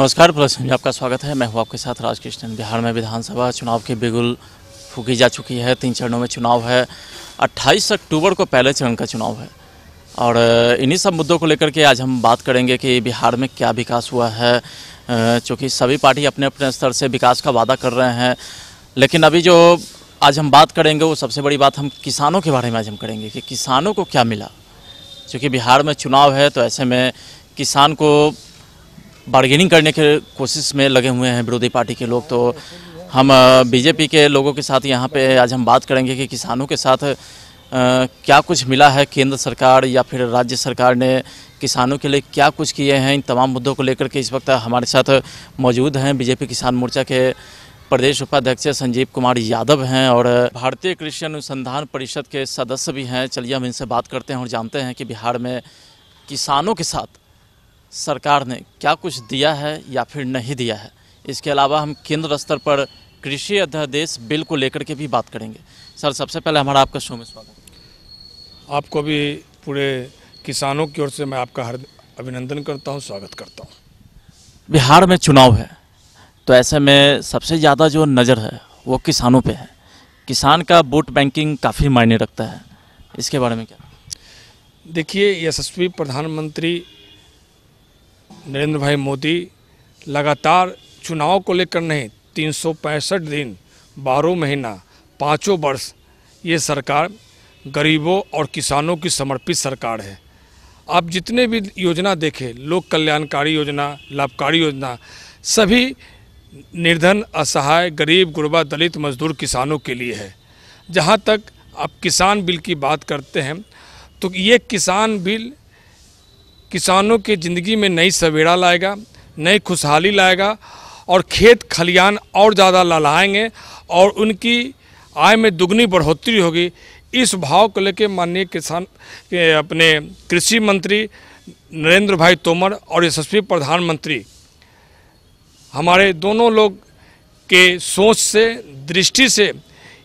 नमस्कार प्लस में आपका स्वागत है। मैं हूँ आपके साथ राजकृष्णन। बिहार में विधानसभा चुनाव की बिगुल फूकी जा चुकी है। तीन चरणों में चुनाव है। 28 अक्टूबर को पहले चरण का चुनाव है। और इन्हीं सब मुद्दों को लेकर के आज हम बात करेंगे कि बिहार में क्या विकास हुआ है। चूँकि सभी पार्टी अपने अपने स्तर से विकास का वादा कर रहे हैं। लेकिन अभी जो आज हम बात करेंगे, वो सबसे बड़ी बात हम किसानों के बारे में आज हम करेंगे कि किसानों को क्या मिला। चूँकि बिहार में चुनाव है तो ऐसे में किसान को बार्गेनिंग करने के कोशिश में लगे हुए हैं विरोधी पार्टी के लोग तो हम बीजेपी के लोगों के साथ यहाँ पे आज हम बात करेंगे कि किसानों के साथ अ, क्या कुछ मिला है केंद्र सरकार या फिर राज्य सरकार ने किसानों के लिए क्या कुछ किए हैं? इन तमाम मुद्दों को लेकर के इस वक्त हमारे साथ मौजूद हैं बीजेपी किसान मोर्चा के प्रदेश उपाध्यक्ष संजीव कुमार यादव हैं और भारतीय कृषि अनुसंधान परिषद के सदस्य भी हैं। चलिए हम इनसे बात करते हैं और जानते हैं कि बिहार में किसानों के साथ सरकार ने क्या कुछ दिया है या फिर नहीं दिया है? इसके अलावा हम केंद्र स्तर पर कृषि अध्यादेश बिल को लेकर के भी बात करेंगे। सर सबसे पहले हमारा आपका शो में स्वागत आपको भी पूरे किसानों की ओर से मैं आपका हर अभिनंदन करता हूँ स्वागत करता हूँ। बिहार में चुनाव है तो ऐसे में सबसे ज़्यादा जो नज़र है वो किसानों पे है। किसान का वोट बैंकिंग काफ़ी मायने रखता है। इसके बारे में क्या? देखिए यशस्वी प्रधानमंत्री नरेंद्र भाई मोदी लगातार चुनाव को लेकर नहीं, तीन सौ पैंसठ दिन, बारह महीना, पाँचों वर्ष, ये सरकार गरीबों और किसानों की समर्पित सरकार है। आप जितने भी योजना देखें, लोक कल्याणकारी योजना, लाभकारी योजना, सभी निर्धन, असहाय, गरीब, गुरबा, दलित, मजदूर किसानों के लिए है। जहाँ तक आप किसान बिल की बात करते हैं तो ये किसान बिल किसानों के ज़िंदगी में नई सवेरा लाएगा, नई खुशहाली लाएगा और खेत खलियान और ज़्यादा लहलाएँगे और उनकी आय में दुगनी बढ़ोतरी होगी। इस भाव को लेकर माननीय किसान के अपने कृषि मंत्री नरेंद्र भाई तोमर और यशस्वी प्रधानमंत्री, हमारे दोनों लोग के सोच से, दृष्टि से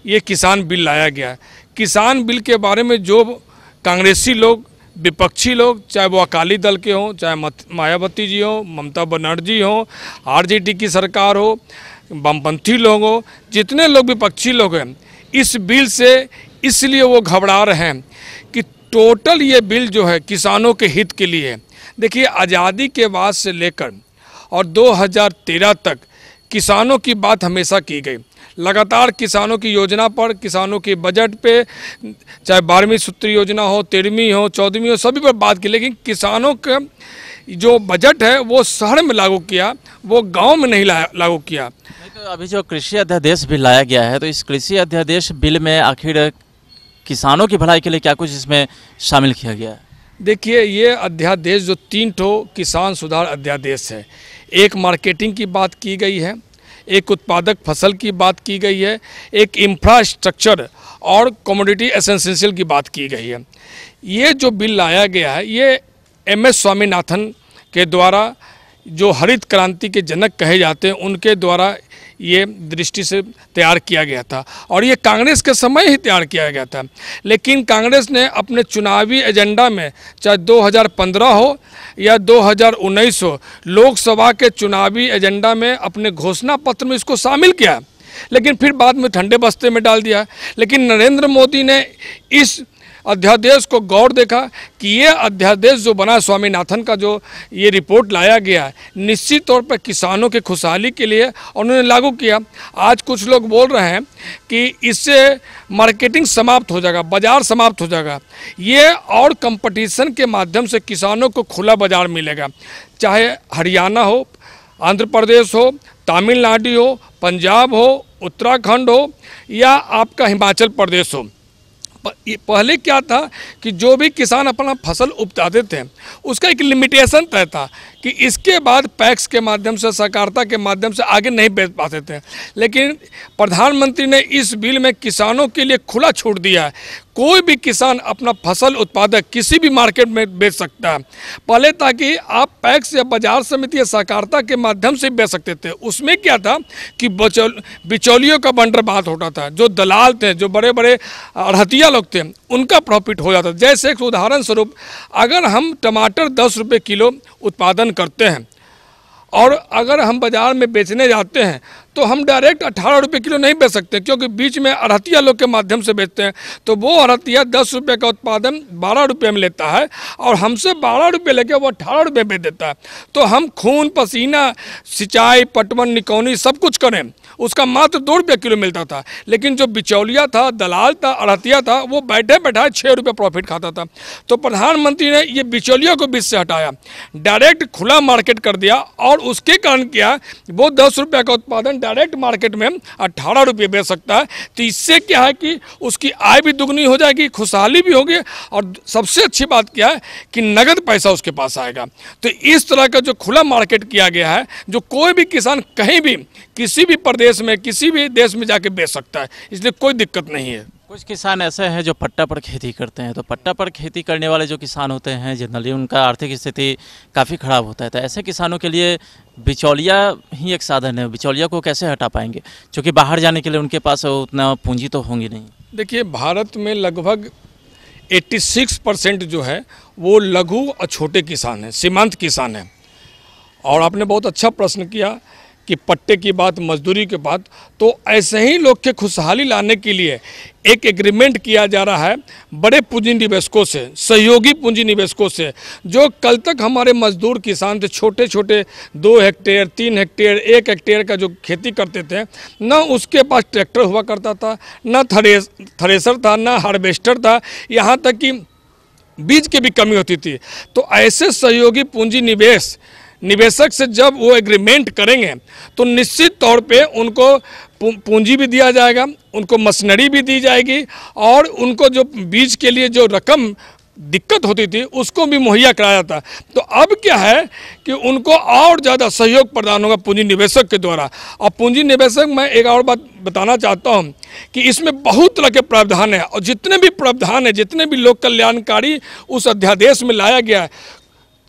ये किसान बिल लाया गया है। किसान बिल के बारे में जो कांग्रेसी लोग विपक्षी लोग, चाहे वो अकाली दल के हों, चाहे मायावती जी हों, ममता बनर्जी हों, आरजेडी की सरकार हो, वामपंथी लोग हों, जितने लोग विपक्षी लोग हैं, इस बिल से इसलिए वो घबरा रहे हैं कि टोटल ये बिल जो है किसानों के हित के लिए। है देखिए, आज़ादी के बाद से लेकर और 2013 तक किसानों की बात हमेशा की गई। लगातार किसानों की योजना पर किसानों के बजट पे चाहे बारहवीं सूत्री योजना हो तेरहवीं हो चौदहवीं हो सभी पर बात की लेकिन किसानों का जो बजट है वो शहर में लागू किया वो गाँव में नहीं लागू किया। तो अभी जो कृषि अध्यादेश बिल लाया गया है तो इस कृषि अध्यादेश बिल में आखिर किसानों की भलाई के लिए क्या कुछ इसमें शामिल किया गया है? देखिए ये अध्यादेश जो तीन ठो किसान सुधार अध्यादेश है। एक मार्केटिंग की बात की गई है एक उत्पादक फ़सल की बात की गई है, एक इंफ्रास्ट्रक्चर और कमोडिटी एसेंशियल की बात की गई है। ये जो बिल लाया गया है, ये एम एस स्वामीनाथन के द्वारा, जो हरित क्रांति के जनक कहे जाते हैं, उनके द्वारा ये दृष्टि से तैयार किया गया था। और ये कांग्रेस के समय ही तैयार किया गया था। लेकिन कांग्रेस ने अपने चुनावी एजेंडा में, चाहे 2015 हो या 2019 हो, लोकसभा के चुनावी एजेंडा में अपने घोषणा पत्र में इसको शामिल किया। लेकिन फिर बाद में ठंडे बस्ते में डाल दिया। लेकिन नरेंद्र मोदी ने इस अध्यादेश को गौर देखा कि ये अध्यादेश जो बना स्वामीनाथन का जो ये रिपोर्ट लाया गया है, निश्चित तौर पर किसानों के खुशहाली के लिए उन्होंने लागू किया। आज कुछ लोग बोल रहे हैं कि इससे मार्केटिंग समाप्त हो जाएगा, बाज़ार समाप्त हो जाएगा। ये और कंपटीशन के माध्यम से किसानों को खुला बाज़ार मिलेगा। चाहे हरियाणा हो, आंध्र प्रदेश हो, तमिलनाडु हो, पंजाब हो, उत्तराखंड हो या आपका हिमाचल प्रदेश हो। पहले क्या था कि जो भी किसान अपना फ़सल उपजाते थे उसका एक लिमिटेशन तय था कि इसके बाद पैक्स के माध्यम से सहकारिता के माध्यम से आगे नहीं बेच पाते थे लेकिन प्रधानमंत्री ने इस बिल में किसानों के लिए खुला छूट दिया है। कोई भी किसान अपना फ़सल उत्पादक किसी भी मार्केट में बेच सकता है। पहले ताकि आप पैक्स या बाज़ार समिति या सहकारिता के माध्यम से बेच सकते थे। उसमें क्या था कि बचौल बिचौलियों का बंडर बात होता था। जो दलाल थे, जो बड़े बड़े अड़हतिया लोग थे, उनका प्रॉफिट हो जाता जैसे एक उदाहरण स्वरूप अगर हम टमाटर दस रुपये किलो उत्पादन करते हैं और अगर हम बाज़ार में बेचने जाते हैं तो हम डायरेक्ट अठारह रुपये किलो नहीं बेच सकते, क्योंकि बीच में अरहतिया लोग के माध्यम से बेचते हैं। तो वो अरहतिया दस रुपये का उत्पादन बारह रुपये में लेता है, और हमसे बारह रुपये लेके वो अठारह रुपये बेच देता है। तो हम खून, पसीना, सिंचाई, पटवन, निकौनी सब कुछ करें। उसका मात्र दो रुपये किलो मिलता था। लेकिन जो बिचौलिया था, दलाल था, अड़हतिया था, वो बैठे बैठा छः रुपये प्रॉफिट खाता था। तो प्रधानमंत्री ने ये बिचौलिया को बीच से हटाया। डायरेक्ट खुला मार्केट कर दिया और उसके कारण क्या? वो दस रुपये का उत्पादन डायरेक्ट मार्केट में अट्ठारह रुपये बेच सकता है। तो इससे क्या है कि उसकी आय भी दुगनी हो जाएगी, खुशहाली भी होगी और सबसे अच्छी बात क्या है कि नगद पैसा उसके पास आएगा। तो इस तरह का जो खुला मार्केट किया गया है, जो कोई भी किसान कहीं भी, किसी भी प्रदेश में किसी भी देश में जाके बेच सकता है इसलिए कोई दिक्कत नहीं है। कुछ किसान ऐसे हैं जो पट्टा पर खेती करते हैं तो पट्टा पर खेती करने वाले जो किसान होते हैं जनरली उनका आर्थिक स्थिति काफ़ी ख़राब होता है तो ऐसे किसानों के लिए बिचौलिया ही एक साधन है बिचौलिया को कैसे हटा पाएँगे? क्योंकि बाहर जाने के लिए उनके पास उतना पूंजी तो होंगी नहीं। देखिए भारत में लगभग 86 परसेंट जो है वो लघु और छोटे किसान हैं सीमांत किसान हैं। और आपने बहुत अच्छा प्रश्न किया कि पट्टे की बात, मजदूरी की बात तो ऐसे ही लोग के खुशहाली लाने के लिए एक एग्रीमेंट किया जा रहा है बड़े पूंजी निवेशकों से, सहयोगी पूंजी निवेशकों से, जो कल तक हमारे मजदूर किसान थे छोटे छोटे दो हेक्टेयर तीन हेक्टेयर एक हेक्टेयर का जो खेती करते थे, ना उसके पास ट्रैक्टर हुआ करता था, न थ्रेस थ्रेसर था, न हार्वेस्टर था, यहाँ तक कि बीज की भी कमी होती थी। तो ऐसे सहयोगी पूंजी निवेश निवेशक से जब वो एग्रीमेंट करेंगे तो निश्चित तौर पे उनको पूंजी भी दिया जाएगा, उनको मशीनरी भी दी जाएगी, और उनको जो बीज के लिए जो रकम दिक्कत होती थी, उसको भी मुहैया कराया जाता। तो अब क्या है कि उनको और ज़्यादा सहयोग प्रदान होगा पूंजी निवेशक के द्वारा। और पूंजी निवेशक, मैं एक और बात बताना चाहता हूँ कि इसमें बहुत तरह के प्रावधान है, और जितने भी प्रावधान है, जितने भी लोक कल्याणकारी उस अध्यादेश में लाया गया है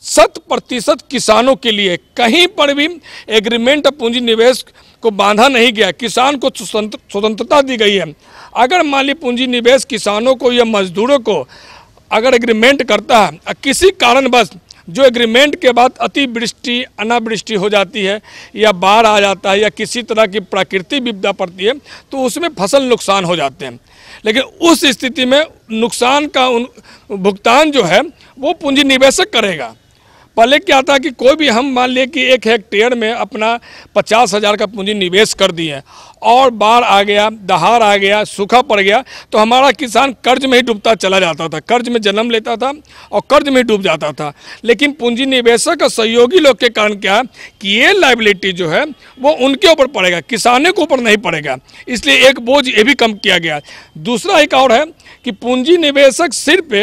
शत प्रतिशत किसानों के लिए कहीं पर भी एग्रीमेंट पूंजी निवेश को बांधा नहीं गया। किसान को स्वतंत्रता दी गई है। अगर मान ली पूंजी निवेश किसानों को या मजदूरों को अगर एग्रीमेंट करता है किसी कारणवश जो एग्रीमेंट के बाद अतिवृष्टि, अनावृष्टि हो जाती है, या बाढ़ आ जाता है, या किसी तरह की प्राकृतिक विपदा पड़ती है तो उसमें फ़सल नुकसान हो जाते हैं। लेकिन उस स्थिति में नुकसान का उन, भुगतान जो है, वो पूंजी निवेशक करेगा। पहले क्या था कि कोई भी हम मान लिए कि एक हेक्टेयर में अपना पचास हज़ार का पूंजी निवेश कर दिए। और बाढ़ आ गया, दहाड़ आ गया, सूखा पड़ गया तो हमारा किसान कर्ज में ही डूबता चला जाता था। कर्ज में जन्म लेता था और कर्ज में डूब जाता था। लेकिन पूंजी निवेशक और सहयोगी लोग के कारण क्या, कि ये लाइबिलिटी जो है, वो उनके ऊपर पड़ेगा, किसानों के ऊपर नहीं पड़ेगा। इसलिए एक बोझ ये भी कम किया गया। दूसरा एक और है कि पूंजी निवेशक सिर्फ़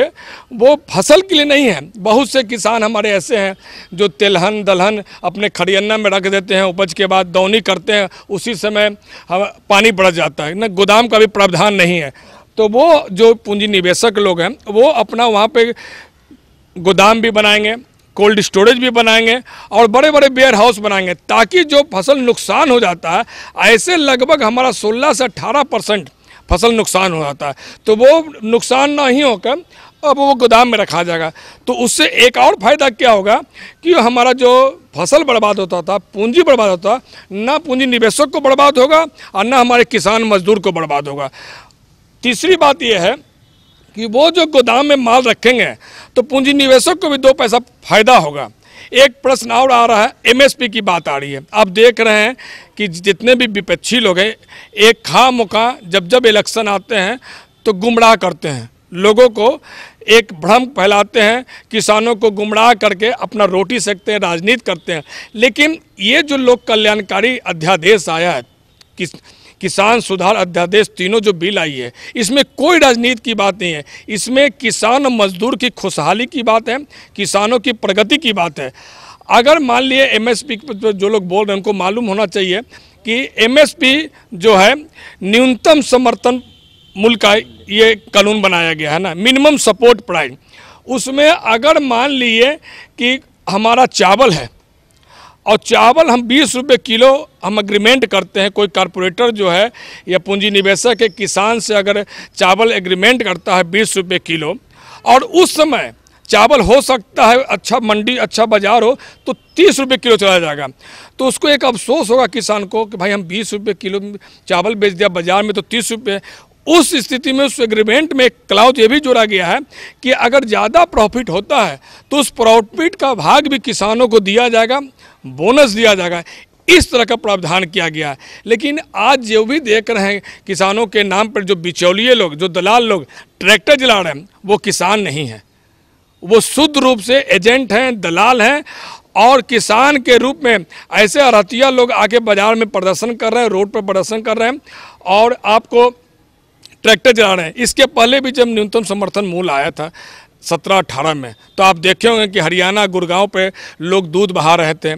वो फ़सल के लिए नहीं है, बहुत से किसान हमारे ऐसे हैं जो तिलहन, दलहन अपने खड़ियन्ना में रख देते हैं, उपज के बाद दौनी करते हैं, उसी समय पानी बढ़ जाता है, ना गोदाम का भी प्रावधान नहीं है। तो वो जो पूंजी निवेशक लोग हैं, वो अपना वहाँ पे गोदाम भी बनाएँगे, कोल्ड स्टोरेज भी बनाएँगे और बड़े बड़े वेयर हाउस बनाएँगे ताकि जो फ़सल नुकसान हो जाता है, ऐसे लगभग हमारा 16 से 18 परसेंट फ़सल नुकसान हो जाता है। तो वो नुकसान ना ही होकर अब वो गोदाम में रखा जाएगा। तो उससे एक और फ़ायदा क्या होगा कि हमारा जो फ़सल बर्बाद होता था, पूंजी बर्बाद होता ना पूंजी निवेशक को बर्बाद होगा और ना हमारे किसान मजदूर को बर्बाद होगा। तीसरी बात यह है कि वो जो गोदाम में माल रखेंगे तो पूंजी निवेशक को भी दो पैसा फ़ायदा होगा। एक प्रश्न और आ रहा है एमएसपी की बात आ रही है। आप देख रहे हैं कि जितने भी विपक्षी लोग हैं, एक खा मुखा जब जब इलेक्शन आते हैं तो गुमराह करते हैं। लोगों को एक भ्रम फैलाते हैं, किसानों को गुमराह करके अपना रोटी सेकते हैं, राजनीति करते हैं। लेकिन ये जो लोक कल्याणकारी अध्यादेश आया है, किस, किसान सुधार अध्यादेश तीनों जो बिल आई है, इसमें कोई राजनीति की बात नहीं है। इसमें किसान मजदूर की खुशहाली की बात है, किसानों की प्रगति की बात है। अगर मान लिए एमएसपी जो लोग बोल रहे हैं, उनको मालूम होना चाहिए कि एमएसपी जो है, न्यूनतम समर्थन मूल्य का ये कानून बनाया गया है ना मिनिमम सपोर्ट प्राइस उसमें अगर मान लिए कि हमारा चावल है, और चावल हम बीस रुपये किलो हम एग्रीमेंट करते हैं, कोई कारपोरेटर जो है, या पूंजी निवेशक है, किसान से अगर चावल एग्रीमेंट करता है बीस रुपये किलो, और उस समय चावल हो सकता है अच्छा मंडी अच्छा बाज़ार हो तो तीस रुपये किलो चला जाएगा। तो उसको एक अफसोस होगा किसान को कि भाई हम बीस रुपये किलो चावल बेच दिया बाज़ार में तो तीस रुपये उस स्थिति में, उस एग्रीमेंट में क्लाउज ये भी जोड़ा गया है कि अगर ज़्यादा प्रॉफिट होता है तो उस प्रॉफिट का भाग भी किसानों को दिया जाएगा बोनस दिया जाएगा। इस तरह का प्रावधान किया गया है। लेकिन आज जो भी देख रहे हैं किसानों के नाम पर जो बिचौलिए लोग, जो दलाल लोग ट्रैक्टर चला रहे हैं, वो किसान नहीं हैं। वो शुद्ध रूप से एजेंट हैं, दलाल हैं और किसान के रूप में ऐसे अरतिया लोग आके बाज़ार में प्रदर्शन कर रहे हैं, रोड पर प्रदर्शन कर रहे हैं और आपको ट्रैक्टर चला रहे हैं। इसके पहले भी जब न्यूनतम समर्थन मूल्य आया था, सत्रह अठारह में तो आप देखे होंगे कि हरियाणा, गुड़गांव पे लोग दूध बहा रहे थे,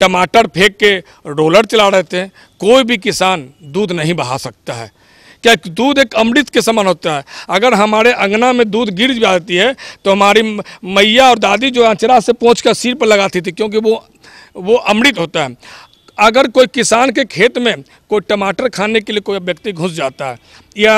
टमाटर फेंक के रोलर चला रहे थे, कोई भी किसान दूध नहीं बहा सकता है। क्या दूध एक अमृत के समान होता है? अगर हमारे अंगना में दूध गिर जाती है तो हमारी मैया और दादी जो अचरा से पहुँच कर सिर पर लगाती थी, क्योंकि वो वो अमृत होता है। अगर कोई किसान के खेत में कोई टमाटर खाने के लिए कोई व्यक्ति घुस जाता है या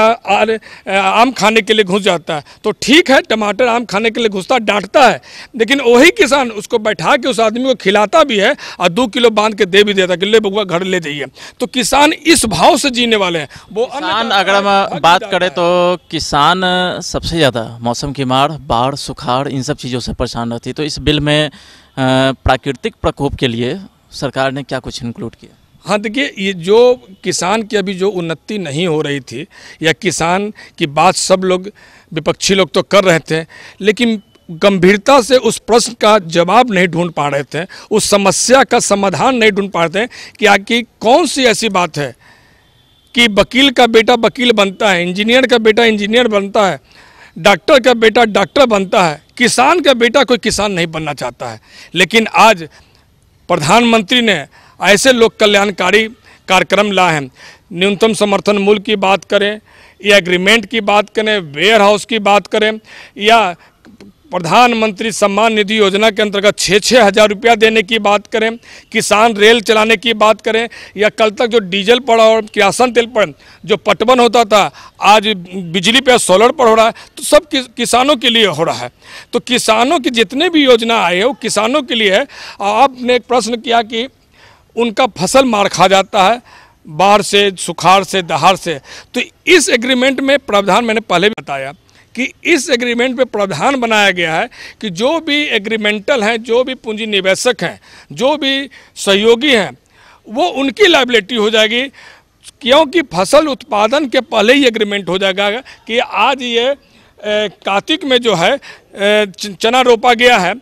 आम खाने के लिए घुस जाता है तो ठीक है टमाटर आम खाने के लिए घुसता डांटता है लेकिन वही किसान उसको बैठा के उस आदमी को खिलाता भी है और दो किलो बाँध के दे भी देता है कि ले बउआ घर ले जाइए। तो किसान इस भाव से जीने वाले हैं। वो किसान अगर हम बात करें तो किसान सबसे ज़्यादा मौसम की मार बाढ़ सुखाड़ इन सब चीज़ों से परेशान रहती है। तो इस बिल में प्राकृतिक प्रकोप के लिए सरकार ने क्या कुछ इंक्लूड किया? हाँ देखिए, ये जो किसान की अभी जो उन्नति नहीं हो रही थी, या किसान की बात सब लोग, विपक्षी लोग तो कर रहे थे, लेकिन गंभीरता से उस प्रश्न का जवाब नहीं ढूंढ पा रहे थे, उस समस्या का समाधान नहीं ढूंढ पा रहे थे कि आखिर कौन सी ऐसी बात है कि वकील का बेटा वकील बनता है, इंजीनियर का बेटा इंजीनियर बनता है, डॉक्टर का बेटा डॉक्टर बनता है, किसान का बेटा कोई किसान नहीं बनना चाहता है। लेकिन आज प्रधानमंत्री ने ऐसे लोक कल्याणकारी कार्यक्रम लाए हैं। न्यूनतम समर्थन मूल्य की बात करें या एग्रीमेंट की बात करें वेयर हाउस की बात करें या प्रधानमंत्री सम्मान निधि योजना के अंतर्गत छः छः हज़ार रुपया देने की बात करें किसान रेल चलाने की बात करें या कल तक जो डीजल पर और किरासन तेल पर जो पटवन होता था आज बिजली पर सोलर पर हो रहा है तो सब कि, किसानों के लिए हो रहा है। तो किसानों की जितने भी योजना आए वो किसानों के लिए है। आपने एक प्रश्न किया कि उनका फ़सल मार खा जाता है बाढ़ से सुखाड़ से दहाड़ से। तो इस एग्रीमेंट में प्रावधान मैंने पहले भी बताया। कि इस एग्रीमेंट पे प्रावधान बनाया गया है कि जो भी एग्रीमेंटल हैं, जो भी पूंजी निवेशक हैं, जो भी सहयोगी हैं, वो उनकी लाइबिलिटी हो जाएगी, क्योंकि फ़सल उत्पादन के पहले ही एग्रीमेंट हो जाएगा कि आज ये कार्तिक में जो है चना रोपा गया है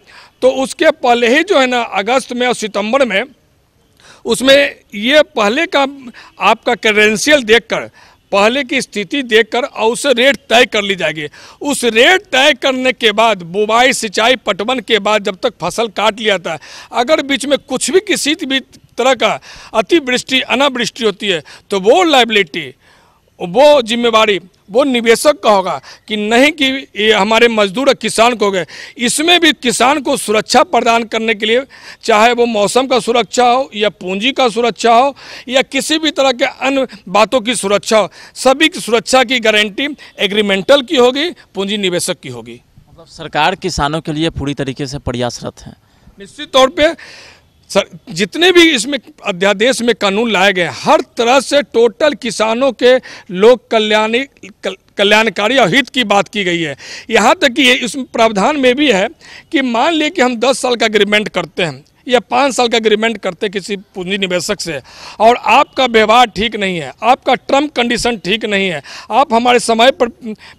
तो उसके पहले ही जो है ना, अगस्त में और सितंबर में, उसमें ये पहले का आपका क्रेडेंशियल देखकर पहले की स्थिति देखकर उसे रेट तय कर ली जाएगी। उस रेट तय करने के बाद, बुवाई सिंचाई पटवन के बाद जब तक फ़सल काट लिया था, अगर बीच में कुछ भी किसी भी तरह का अतिवृष्टि, अनावृष्टि होती है तो वो लाइबिलिटी वो जिम्मेवारी वो निवेशक का होगा कि नहीं कि ये हमारे मजदूर और किसान को हो गए। इसमें भी किसान को सुरक्षा प्रदान करने के लिए चाहे वो मौसम का सुरक्षा हो या पूंजी का सुरक्षा हो या किसी भी तरह के अन्य बातों की सुरक्षा हो सभी की सुरक्षा की गारंटी एग्रीमेंटल की होगी पूंजी निवेशक की होगी। मतलब सरकार किसानों के लिए पूरी तरीके से प्रयासरत है। निश्चित तौर पर सर, जितने भी इसमें अध्यादेश में कानून लाए गए हर तरह से टोटल किसानों के लोक कल्याणी कल्याणकारी और हित की बात की गई है। यहाँ तक कि इस प्रावधान में भी है कि मान लिए कि हम 10 साल का एग्रीमेंट करते हैं, या पाँच साल का एग्रीमेंट करते किसी पूंजी निवेशक से, और आपका व्यवहार ठीक नहीं है, आपका टर्म कंडीशन ठीक नहीं है, आप हमारे समय पर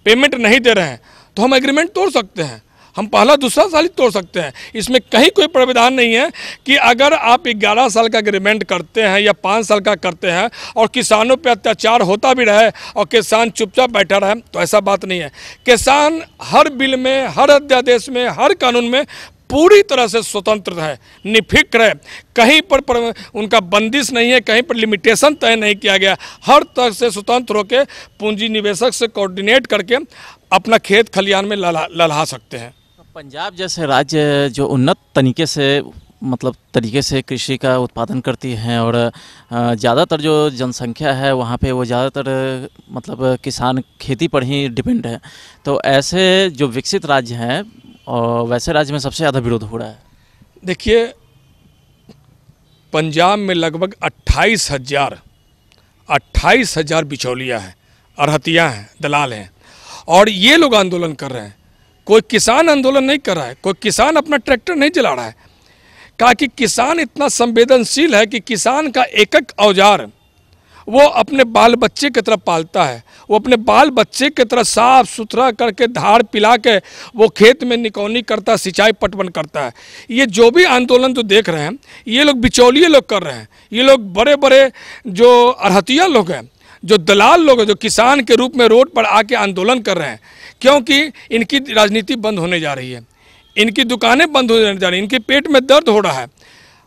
पेमेंट नहीं दे रहे हैं तो हम एग्रीमेंट तोड़ सकते हैं। हम पहला दूसरा साल ही तोड़ सकते हैं। इसमें कहीं कोई प्राविधान नहीं है कि अगर आप 11 साल का एग्रीमेंट करते हैं या पाँच साल का करते हैं और किसानों पर अत्याचार होता भी रहे और किसान चुपचाप बैठा रहे तो ऐसा बात नहीं है। किसान हर बिल में हर अध्यादेश में हर कानून में पूरी तरह से स्वतंत्र है निफिक्र है। कहीं पर, पर उनका बंदिश नहीं है कहीं पर लिमिटेशन तय नहीं किया गया। हर तरह से स्वतंत्र होकर पूंजी निवेशक से कोऑर्डिनेट करके अपना खेत खलियान में लला लल्हा सकते हैं। पंजाब जैसे राज्य जो उन्नत तरीके से मतलब तरीके से कृषि का उत्पादन करती हैं और ज़्यादातर जो जनसंख्या है वहाँ पे वो ज़्यादातर मतलब किसान खेती पर ही डिपेंड है। तो ऐसे जो विकसित राज्य हैं और वैसे राज्य में सबसे ज़्यादा विरोध हो रहा है। देखिए, पंजाब में लगभग अट्ठाईस हज़ार अट्ठाईस हज़ार बिचौलिया हैं, अरहतियाँ हैं, दलाल हैं और ये लोग आंदोलन कर रहे हैं। कोई किसान आंदोलन नहीं कर रहा है, कोई किसान अपना ट्रैक्टर नहीं चला रहा है। कहा कि किसान इतना संवेदनशील है कि किसान का एक एक औज़ार, वो अपने बाल बच्चे की तरह पालता है, वो अपने बाल बच्चे की तरह साफ़ सुथरा करके धार पिला के वो खेत में निकौनी करता है सिंचाई पटवन करता है। ये जो भी आंदोलन जो देख रहे हैं, ये लोग बिचौलिए लोग कर रहे हैं। ये लोग बड़े बड़े जो अरहतिया लोग हैं जो दलाल लोग हैं, जो किसान के रूप में रोड पर आके आंदोलन कर रहे हैं, क्योंकि इनकी राजनीति बंद होने जा रही है। इनकी दुकानें बंद होने जा रही हैं, इनके पेट में दर्द हो रहा है।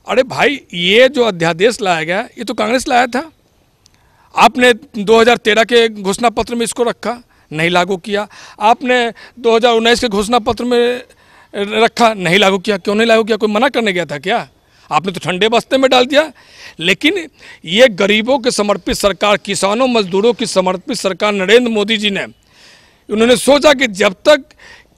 अरे भाई, ये जो अध्यादेश लाया गया, ये तो कांग्रेस लाया था। आपने 2013 के घोषणा पत्र में इसको रखा, नहीं लागू किया। आपने 2019 के घोषणा पत्र में रखा, नहीं लागू किया। क्यों नहीं लागू किया? कोई मना करने गया था क्या? आपने तो ठंडे बस्ते में डाल दिया। लेकिन ये गरीबों के समर्पित सरकार, किसानों, मजदूरों की समर्पित सरकार नरेंद्र मोदी जी ने, उन्होंने सोचा कि जब तक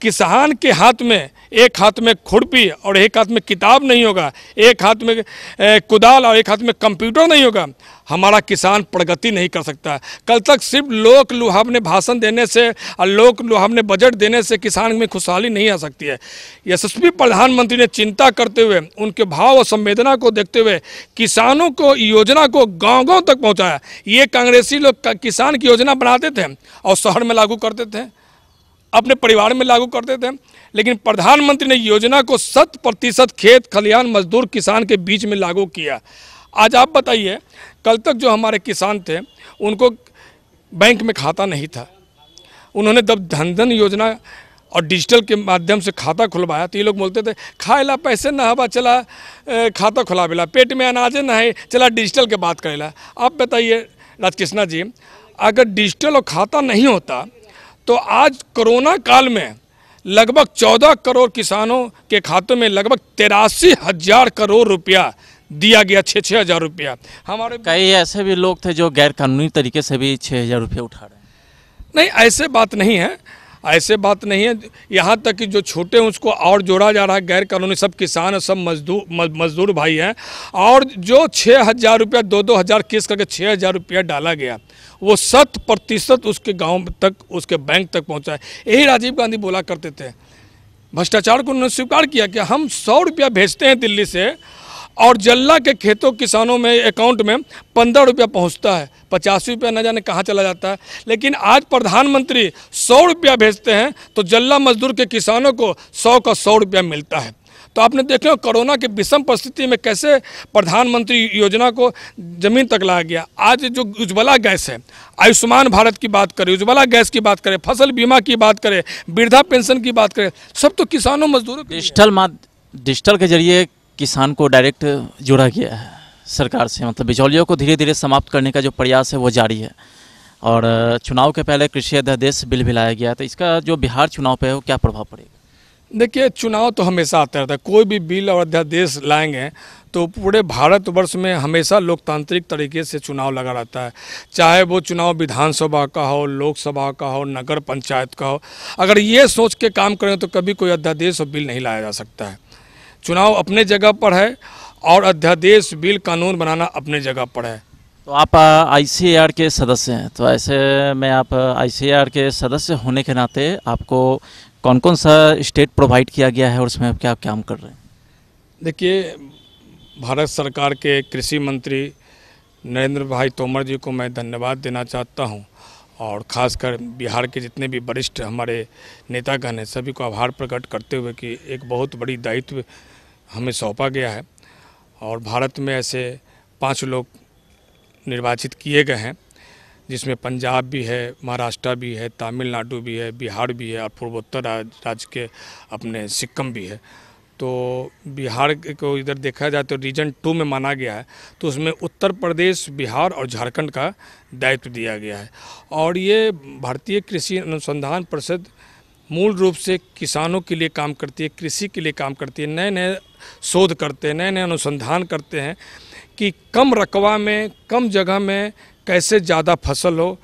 किसान के हाथ में, एक हाथ में खुरपी और एक हाथ में किताब नहीं होगा, एक हाथ में कुदाल और एक हाथ में कंप्यूटर नहीं होगा, हमारा किसान प्रगति नहीं कर सकता। कल तक सिर्फ़ लोक लुहावने भाषण देने से, और लोक लुहावने बजट देने से किसान में खुशहाली नहीं आ सकती है। यशस्वी प्रधानमंत्री ने चिंता करते हुए, उनके भाव और संवेदना को देखते हुए, किसानों को योजना को गाँव गाँव तक पहुँचाया। ये कांग्रेसी लोग किसान की योजना बनाते थे और शहर में लागू करते थे। अपने परिवार में लागू करते थे। लेकिन प्रधानमंत्री ने योजना को शत प्रतिशत खेत, खलिहान, मजदूर, किसान के बीच में लागू किया। आज आप बताइए, कल तक जो हमारे किसान थे, उनको बैंक में खाता नहीं था। उन्होंने जब धन धन योजना और डिजिटल के माध्यम से खाता खुलवाया तो ये लोग बोलते थे खाए ला पैसे ना हवा, चला खाता खुला बेला पेट में अनाजे ना है चला डिजिटल के बात करेला। आप बताइए, राजकृष्णा जी, अगर डिजिटल और खाता नहीं होता तो आज कोरोना काल में लगभग चौदह करोड़ किसानों के खातों में लगभग तिरासी हज़ार करोड़ रुपया दिया गया छः छः हज़ार रुपया। हमारे कई ऐसे भी लोग थे जो गैर कानूनी तरीके से भी छः हज़ार रुपया उठा रहे हैं। नहीं ऐसे बात नहीं है। ऐसे बात नहीं है। यहाँ तक कि जो छोटे हैं, उसको और जोड़ा जा रहा है। गैर कानूनी सब किसान है सब मजदूर मजदूर भाई हैं। और जो छः हज़ार रुपया दो दो हज़ार केस करके छः हज़ार रुपया डाला गया, वो शत प्रतिशत उसके गाँव तक, उसके बैंक तक पहुँचा है। यही राजीव गांधी बोला करते थे। भ्रष्टाचार को उन्होंने स्वीकार किया कि हम सौ रुपया भेजते हैं दिल्ली से और जल्ला के खेतों किसानों में अकाउंट में पंद्रह रुपया पहुँचता है, पचासी रुपया न जाने कहाँ चला जाता है। लेकिन आज प्रधानमंत्री सौ रुपया भेजते हैं तो जल्ला मजदूर के किसानों को सौ का सौ रुपया मिलता है। तो आपने देखा कोरोना की विषम परिस्थिति में कैसे प्रधानमंत्री योजना को ज़मीन तक लाया गया। आज जो उज्ज्वला गैस है, आयुष्मान भारत की बात करें, उज्ज्वला गैस की बात करें, फ़सल बीमा की बात करें, वृद्धा पेंशन की बात करें, सब तो किसानों मजदूरों डिजिटल डिजिटल के ज़रिए किसान को डायरेक्ट जोड़ा गया है सरकार से। मतलब बिचौलियों को धीरे धीरे समाप्त करने का जो प्रयास है, वो जारी है। और चुनाव के पहले कृषि अध्यादेश बिल भी लाया गया तो इसका जो बिहार चुनाव पे है, वो क्या प्रभाव पड़ेगा? देखिए, चुनाव तो हमेशा आता रहता है। कोई भी बिल और अध्यादेश लाएँगे तो पूरे भारतवर्ष में हमेशा लोकतांत्रिक तरीके से चुनाव लगा रहता है। चाहे वो चुनाव विधानसभा का हो, लोकसभा का हो, नगर पंचायत का हो, अगर ये सोच के काम करें तो कभी कोई अध्यादेश और बिल नहीं लाया जा सकता है। चुनाव अपने जगह पर है और अध्यादेश बिल कानून बनाना अपने जगह पर है। तो आप आईसीएआर के सदस्य हैं। तो ऐसे में आप आईसीएआर के सदस्य होने के नाते आपको कौन कौन सा स्टेट प्रोवाइड किया गया है और उसमें आप क्या काम कर रहे हैं? देखिए भारत सरकार के कृषि मंत्री नरेंद्र भाई तोमर जी को मैं धन्यवाद देना चाहता हूँ। और ख़ासकर बिहार के जितने भी वरिष्ठ हमारे नेतागण हैं, सभी को आभार प्रकट करते हुए कि एक बहुत बड़ी दायित्व हमें सौंपा गया है और भारत में ऐसे पाँच लोग निर्वाचित किए गए हैं, जिसमें पंजाब भी है, महाराष्ट्र भी है, तमिलनाडु भी है, बिहार भी है और पूर्वोत्तर राज्य के अपने सिक्किम भी है। तो बिहार को इधर देखा जाए तो रीजन टू में माना गया है तो उसमें उत्तर प्रदेश, बिहार और झारखंड का दायित्व दिया गया है। और ये भारतीय कृषि अनुसंधान परिषद मूल रूप से किसानों के लिए काम करती है, कृषि के लिए काम करती है नए नए शोध करते हैं नए नए अनुसंधान करते हैं कि कम रकबा में, कम जगह में कैसे ज़्यादा फ़सल हो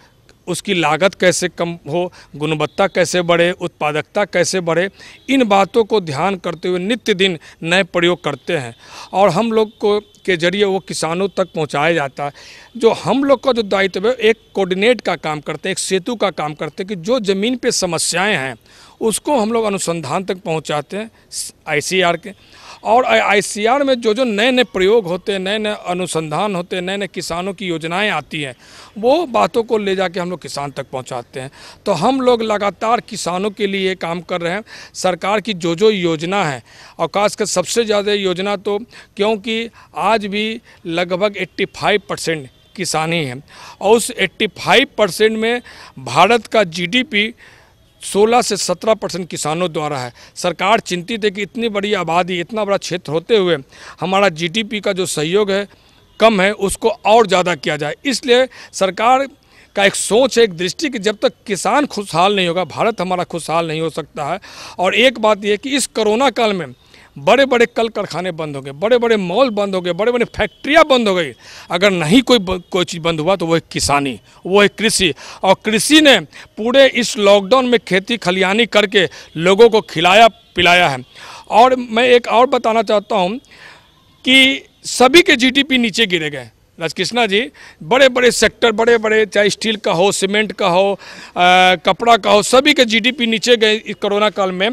उसकी लागत कैसे कम हो, गुणवत्ता कैसे बढ़े, उत्पादकता कैसे बढ़े, इन बातों को ध्यान करते हुए नित्य दिन नए प्रयोग करते हैं। और हम लोग को, के ज़रिए वो किसानों तक पहुँचाया जाता है। जो हम लोग का जो दायित्व है, एक कोऑर्डिनेट का काम करते हैं, एक सेतु का काम करते हैं कि जो ज़मीन पे समस्याएँ हैं उसको हम लोग अनुसंधान तक पहुंचाते हैं आईसीआर के। और आईसीआर में जो जो नए नए प्रयोग होते हैं नए नए अनुसंधान होते हैं नए नए किसानों की योजनाएँ आती हैं, वो बातों को ले जाके हम लोग किसान तक पहुंचाते हैं। तो हम लोग लगातार किसानों के लिए काम कर रहे हैं। सरकार की जो जो योजना है, और खासकर सबसे ज़्यादा योजना तो क्योंकि आज भी लगभग 85 परसेंट किसानी है, और उस 85 परसेंट में भारत का जीडीपी 16 से 17 परसेंट किसानों द्वारा है। सरकार चिंतित है कि इतनी बड़ी आबादी, इतना बड़ा क्षेत्र होते हुए हमारा जीडीपी का जो सहयोग है, कम है, उसको और ज़्यादा किया जाए। इसलिए सरकार का एक सोच है एक दृष्टि कि जब तक किसान खुशहाल नहीं होगा, भारत हमारा खुशहाल नहीं हो सकता है। और एक बात यह कि इस कोरोना काल में बड़े बड़े कल कारखाने बंद हो गए बड़े बड़े मॉल बंद हो गए बड़े बड़े फैक्ट्रियाँ बंद हो गई। अगर नहीं कोई कोई चीज़ बंद हुआ तो वो है किसानी वो है कृषि। और कृषि ने पूरे इस लॉकडाउन में खेती खलियानी करके लोगों को खिलाया पिलाया है। और मैं एक और बताना चाहता हूँ कि सभी के जीडीपी नीचे गिरे गए। राजकृष्णा जी बड़े बड़े सेक्टर बड़े बड़े चाहे स्टील का हो सीमेंट का हो आ, कपड़ा का हो सभी के जीडीपी नीचे गए इस कोरोना काल में।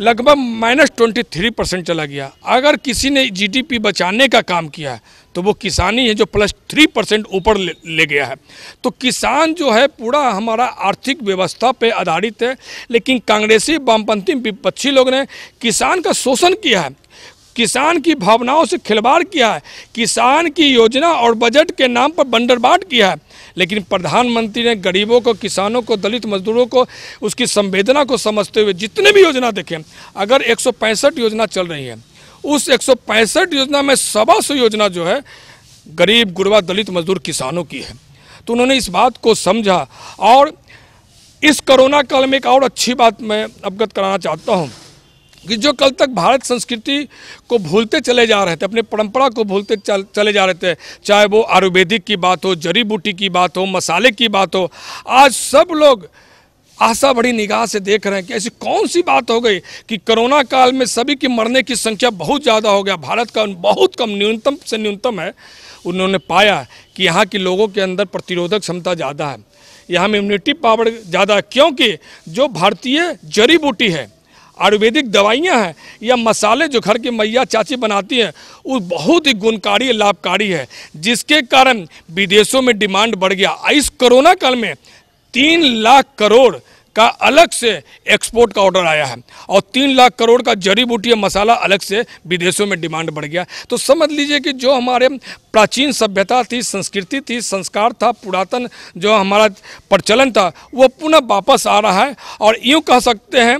लगभग माइनस ट्वेंटी थ्री परसेंट चला गया। अगर किसी ने जीडीपी बचाने का काम किया है तो वो किसानी है जो प्लस थ्री परसेंट ऊपर ले, ले गया है। तो किसान जो है पूरा हमारा आर्थिक व्यवस्था पे आधारित है लेकिन कांग्रेसी वामपंथी विपक्षी लोग ने किसान का शोषण किया है। किसान की भावनाओं से खिलवाड़ किया है। किसान की योजना और बजट के नाम पर बंडरबाट किया है। लेकिन प्रधानमंत्री ने गरीबों को, किसानों को, दलित मजदूरों को, उसकी संवेदना को समझते हुए जितने भी योजना देखें, अगर एक सौ पैंसठ योजना चल रही है, उस एक सौ पैंसठ योजना में सवा सौ योजना जो है, गरीब गुरबा दलित मजदूर किसानों की है। तो उन्होंने इस बात को समझा और इस कोरोना काल में एक और अच्छी बात मैं अवगत कराना चाहता हूँ। कि जो कल तक भारत संस्कृति को भूलते चले जा रहे थे अपने परंपरा को भूलते चल, चले जा रहे थे चाहे वो आयुर्वेदिक की बात हो जड़ी बूटी की बात हो मसाले की बात हो आज सब लोग आशा बड़ी निगाह से देख रहे हैं कि ऐसी कौन सी बात हो गई कि कोरोना काल में सभी की मरने की संख्या बहुत ज़्यादा हो गया भारत का बहुत कम न्यूनतम से न्यूनतम है। उन्होंने पाया कि यहाँ के लोगों के अंदर प्रतिरोधक क्षमता ज़्यादा है। यहाँ में इम्यूनिटी पावर ज़्यादा क्योंकि जो भारतीय जड़ी बूटी है आयुर्वेदिक दवाइयाँ हैं या मसाले जो घर की मैया चाची बनाती हैं, वो बहुत ही गुणकारी, लाभकारी है। जिसके कारण विदेशों में डिमांड बढ़ गया। इस कोरोना काल में तीन लाख करोड़ का अलग से एक्सपोर्ट का ऑर्डर आया है और तीन लाख करोड़ का जड़ी बूटी मसाला अलग से विदेशों में डिमांड बढ़ गया। तो समझ लीजिए कि जो हमारे प्राचीन सभ्यता थी, संस्कृति थी, संस्कार था, पुरातन जो हमारा प्रचलन था, वो पुनः वापस आ रहा है। और यूँ कह सकते हैं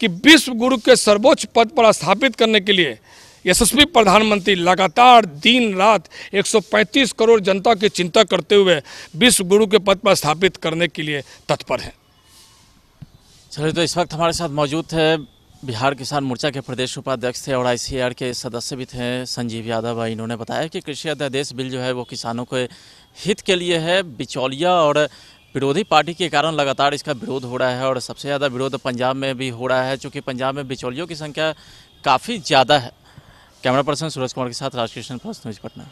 कि विश्व गुरु के सर्वोच्च पद पर स्थापित करने के लिए यशस्वी प्रधानमंत्री लगातार दिन रात 135 करोड़ जनता की चिंता करते हुए विश्व गुरु के पद पर स्थापित करने के लिए तत्पर हैं। चलिए तो इस वक्त हमारे साथ मौजूद थे बिहार किसान मोर्चा के प्रदेश उपाध्यक्ष थे और आईसीआर के सदस्य भी थे संजीव यादव। इन्होंने बताया कि कृषि अध्यादेश बिल जो है वो किसानों के हित के लिए है, बिचौलिया और विरोधी पार्टी के कारण लगातार इसका विरोध हो रहा है और सबसे ज़्यादा विरोध पंजाब में भी हो रहा है, चूँकि पंजाब में बिचौलियों की संख्या काफ़ी ज़्यादा है। कैमरा पर्सन सूरज कुमार के साथ राजकृष्ण प्लस न्यूज़ पटना।